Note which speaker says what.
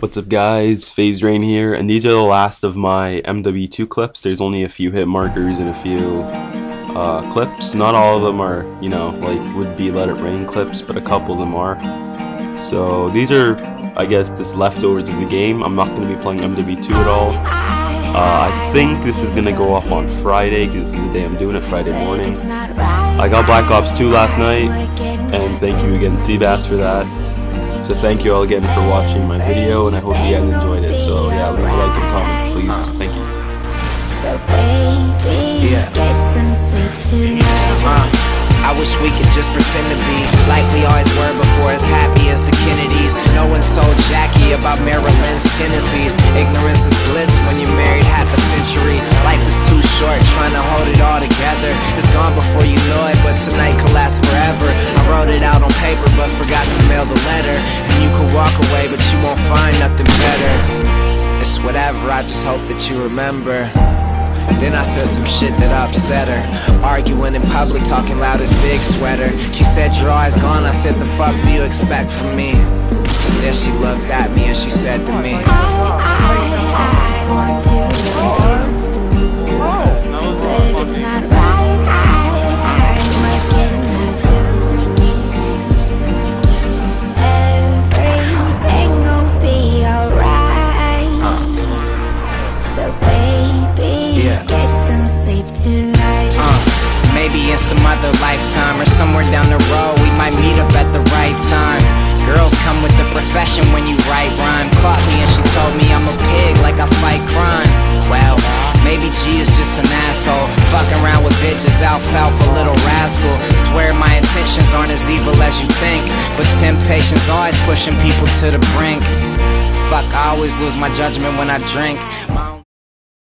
Speaker 1: What's up guys, FaZe Rain here, and these are the last of my MW2 clips. There's only a few hit markers and a few uh, clips. Not all of them are, you know, like would be Let It Rain clips, but a couple of them are. So these are, I guess, just leftovers of the game. I'm not going to be playing MW2 at all. Uh, I think this is going to go up on Friday, because this is the day I'm doing it, Friday morning. I got Black Ops 2 last night, and thank you again Seabass for that. So thank you all again for watching my video, and I hope you guys enjoyed it. So yeah, leave a like and comment, please. Thank you. So baby, yeah. get some sleep tonight. Uh, I wish we could just pretend to be like we always were before, as happy as the Kennedys. No one told Jackie about Marilyn's tendencies. Ignorance is bliss when you're married half a century. Life is too short, trying to hold it all together. It's gone before you walk away, but you won't find nothing better. It's whatever, I just hope that you remember. Then I said some shit that upset her. Arguing in public, talking loud as Big Sweater. She said, Your eyes gone. I said, The fuck do you expect from me? Then she looked at me and she said to me, Uh, maybe in some other lifetime or somewhere down the road we might meet up at the right time. Girls come with the profession when you write rhyme. Caught me and she told me I'm a pig like I fight crime. Well, maybe G is just an asshole. Fucking around with bitches, alfalfa little rascal. Swear my intentions aren't as evil as you think. But temptation's always pushing people to the brink. Fuck, I always lose my judgment when I drink.